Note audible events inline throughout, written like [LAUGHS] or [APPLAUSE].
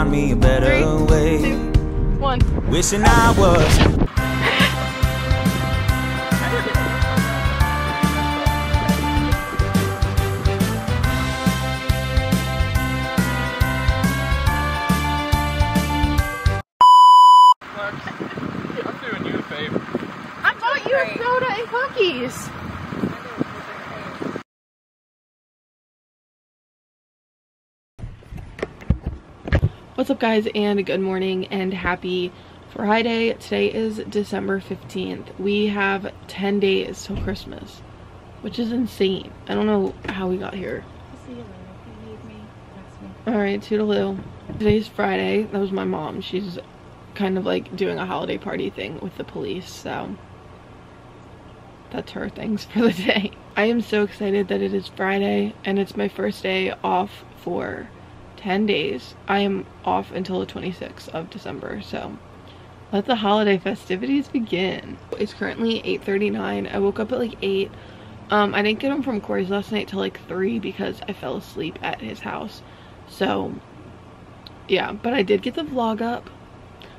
find me a better Three, way. two, one. Wishing I was doing you a favor. I'm doing you a favor. I bought you a soda and cookies. What's up guys and good morning and happy Friday. Today is December 15th. We have 10 days till Christmas, which is insane. I don't know how we got here. Alright, toodaloo. Today's Friday. That was my mom. She's kind of like doing a holiday party thing with the police, so that's her things for the day. I am so excited that it is Friday and it's my first day off for 10 days. I am off until the 26th of December, so let the holiday festivities begin. It's currently 8.39. I woke up at like 8. Um, I didn't get home from Corey's last night till like 3 because I fell asleep at his house. So, yeah, but I did get the vlog up.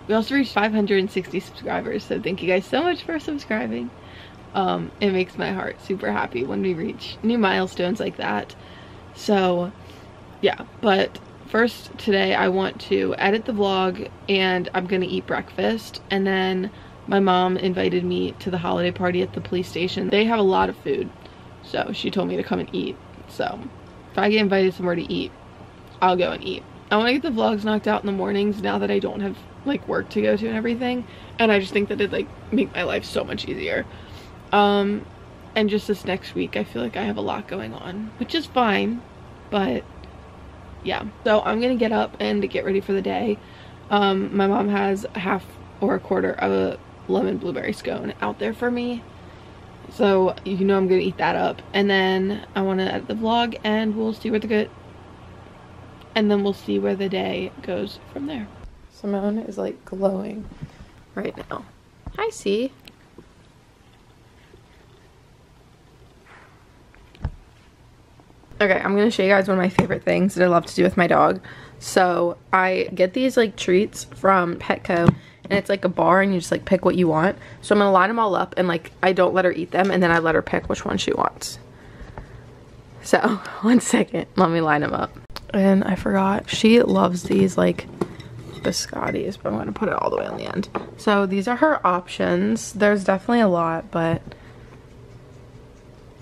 We also reached 560 subscribers, so thank you guys so much for subscribing. Um, it makes my heart super happy when we reach new milestones like that. So, yeah, but first today I want to edit the vlog and I'm gonna eat breakfast and then my mom invited me to the holiday party at the police station. They have a lot of food, so she told me to come and eat. So, if I get invited somewhere to eat, I'll go and eat. I want to get the vlogs knocked out in the mornings now that I don't have like work to go to and everything and I just think that it'd like make my life so much easier um and just this next week I feel like I have a lot going on which is fine but yeah. So I'm gonna get up and get ready for the day. Um my mom has a half or a quarter of a lemon blueberry scone out there for me. So you know I'm gonna eat that up. And then I want to edit the vlog and we'll see where the good and then we'll see where the day goes from there. Simone is like glowing right now. Hi, C. Okay, I'm gonna show you guys one of my favorite things that I love to do with my dog. So I get these like treats from Petco and it's like a bar and you just like pick what you want. So I'm gonna line them all up and like I don't let her eat them and then I let her pick which one she wants. So [LAUGHS] one second, let me line them up. And I forgot, she loves these like biscottis, but I'm to put it all the way on the end. So these are her options. There's definitely a lot, but...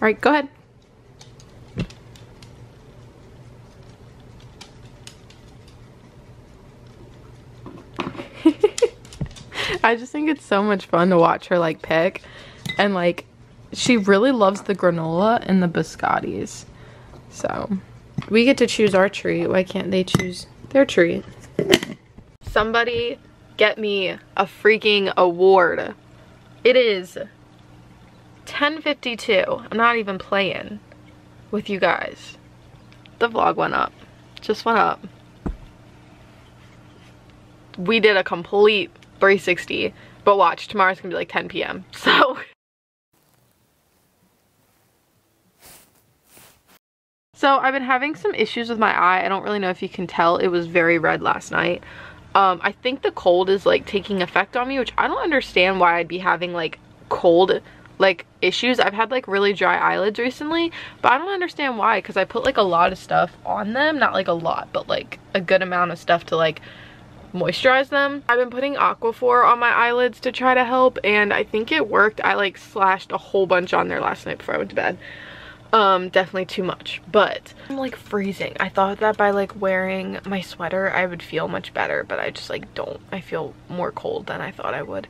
Alright, go ahead. I just think it's so much fun to watch her like pick and like she really loves the granola and the biscottis. So we get to choose our treat. Why can't they choose their treat? Somebody get me a freaking award. It is 10.52. I'm not even playing with you guys. The vlog went up. Just went up. We did a complete 360. But watch, tomorrow's gonna be like 10 p.m. [LAUGHS] So... So I've been having some issues with my eye. I don't really know if you can tell. It was very red last night. Um, I think the cold is like taking effect on me, which I don't understand why I'd be having like cold like issues. I've had like really dry eyelids recently, but I don't understand why because I put like a lot of stuff on them. Not like a lot, but like a good amount of stuff to like moisturize them. I've been putting Aquaphor on my eyelids to try to help and I think it worked. I like slashed a whole bunch on there last night before I went to bed um definitely too much but i'm like freezing i thought that by like wearing my sweater i would feel much better but i just like don't i feel more cold than i thought i would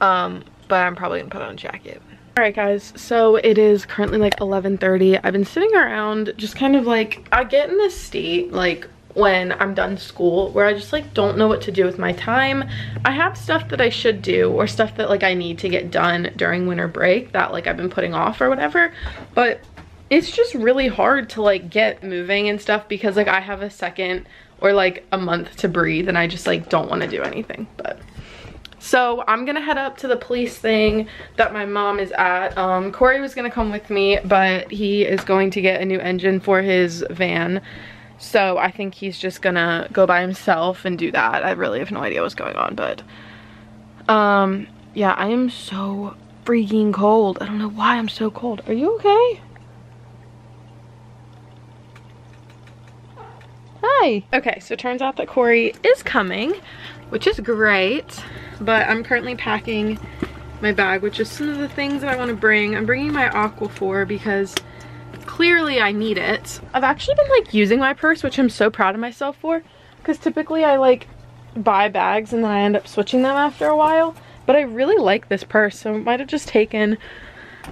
um but i'm probably gonna put on a jacket all right guys so it is currently like 11:30. i've been sitting around just kind of like i get in this state like when I'm done school where I just like don't know what to do with my time. I have stuff that I should do or stuff that like I need to get done during winter break that like I've been putting off or whatever. But it's just really hard to like get moving and stuff because like I have a second or like a month to breathe and I just like don't want to do anything. But so I'm gonna head up to the police thing that my mom is at. Um, Corey was gonna come with me, but he is going to get a new engine for his van So I think he's just gonna go by himself and do that. I really have no idea what's going on, but um, yeah, I am so freaking cold. I don't know why I'm so cold. Are you okay? Hi. Okay, so it turns out that Corey is coming, which is great, but I'm currently packing my bag, which is some of the things that I want to bring. I'm bringing my Aquaphor because clearly I need it. I've actually been like using my purse, which I'm so proud of myself for, because typically I like buy bags and then I end up switching them after a while. But I really like this purse, so it might have just taken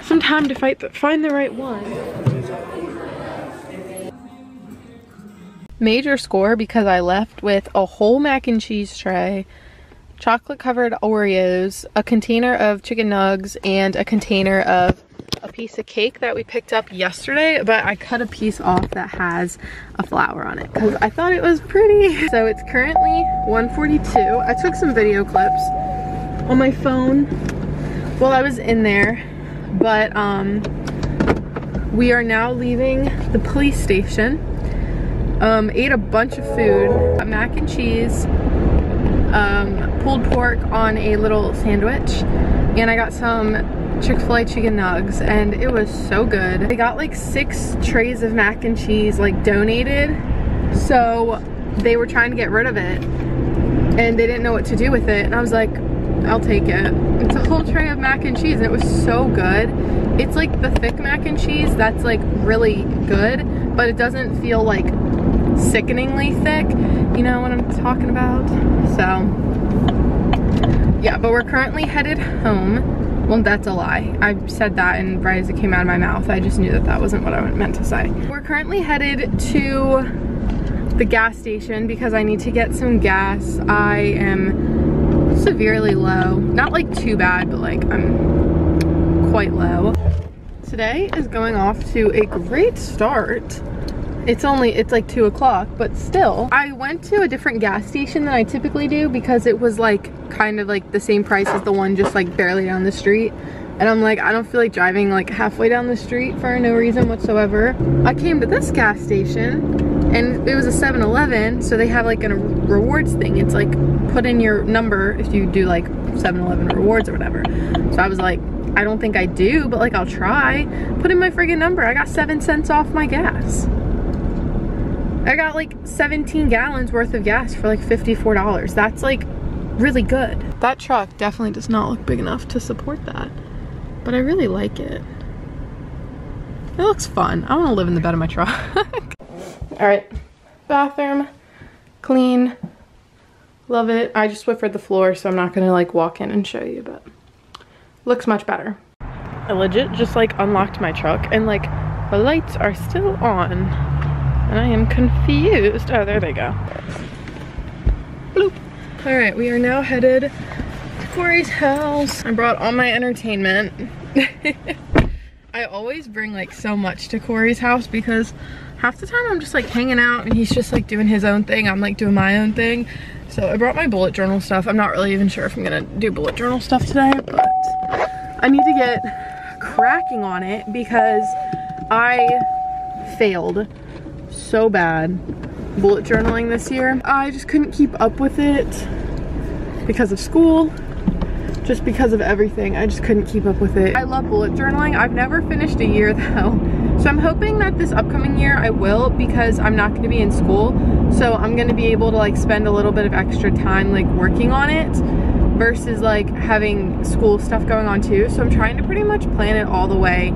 some time to the, find the right one. Major score because I left with a whole mac and cheese tray, chocolate covered Oreos, a container of chicken nugs, and a container of a piece of cake that we picked up yesterday, but I cut a piece off that has a flower on it because I thought it was pretty. [LAUGHS] So it's currently 1:42. I took some video clips on my phone while I was in there, but um, we are now leaving the police station. Um, ate a bunch of food, mac and cheese, um, pulled pork on a little sandwich, and I got some Chick-fil-A chicken nugs and it was so good. They got like six trays of mac and cheese like donated. So they were trying to get rid of it and they didn't know what to do with it. And I was like, I'll take it. It's a whole tray of mac and cheese and it was so good. It's like the thick mac and cheese that's like really good, but it doesn't feel like sickeningly thick. You know what I'm talking about? So yeah, but we're currently headed home. Well, that's a lie. I said that and right as it came out of my mouth, I just knew that that wasn't what I meant to say. We're currently headed to the gas station because I need to get some gas. I am severely low. Not like too bad, but like I'm quite low. Today is going off to a great start. It's only, it's like two o'clock, but still. I went to a different gas station than I typically do because it was like kind of like the same price as the one just like barely down the street. And I'm like, I don't feel like driving like halfway down the street for no reason whatsoever. I came to this gas station and it was a 7-Eleven, so they have like a rewards thing. It's like put in your number if you do like 7-Eleven rewards or whatever. So I was like, I don't think I do, but like I'll try. Put in my friggin' number. I got seven cents off my gas. I got like 17 gallons worth of gas for like $54. That's like really good. That truck definitely does not look big enough to support that, but I really like it. It looks fun. I want to live in the bed of my truck. [LAUGHS] All right, bathroom, clean, love it. I just Swiffered the floor, so I'm not gonna like walk in and show you, but looks much better. I legit just like unlocked my truck and like the lights are still on. And I am confused. Oh, there they go. Bloop. All right, we are now headed to Corey's house. I brought all my entertainment. [LAUGHS] I always bring like so much to Corey's house because half the time I'm just like hanging out and he's just like doing his own thing. I'm like doing my own thing. So I brought my bullet journal stuff. I'm not really even sure if I'm gonna do bullet journal stuff today, but I need to get cracking on it because I failed so bad bullet journaling this year. I just couldn't keep up with it because of school, just because of everything. I just couldn't keep up with it. I love bullet journaling. I've never finished a year [LAUGHS] though. So I'm hoping that this upcoming year I will because I'm not gonna be in school. So I'm gonna be able to like spend a little bit of extra time like working on it versus like having school stuff going on too. So I'm trying to pretty much plan it all the way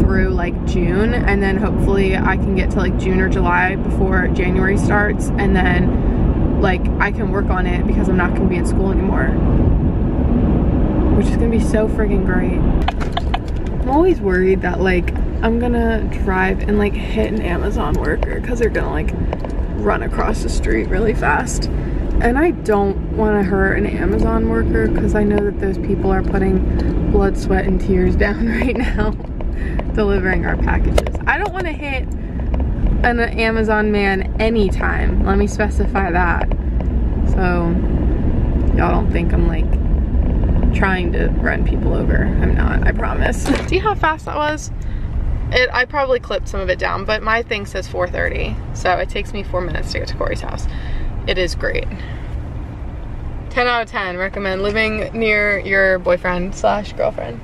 through like June and then hopefully I can get to like June or July before January starts and then like I can work on it because I'm not gonna be in school anymore. Which is gonna be so friggin' great. I'm always worried that like I'm gonna drive and like hit an Amazon worker because they're gonna like run across the street really fast. And I don't want to hurt an Amazon worker because I know that those people are putting blood, sweat, and tears [LAUGHS] down right now delivering our packages. I don't want to hit an Amazon man anytime. Let me specify that. So y'all don't think I'm like trying to run people over. I'm not, I promise. [LAUGHS] See how fast that was? It, I probably clipped some of it down, but my thing says 4.30, so it takes me four minutes to get to Corey's house. It is great. 10 out of 10, recommend living near your boyfriend slash girlfriend.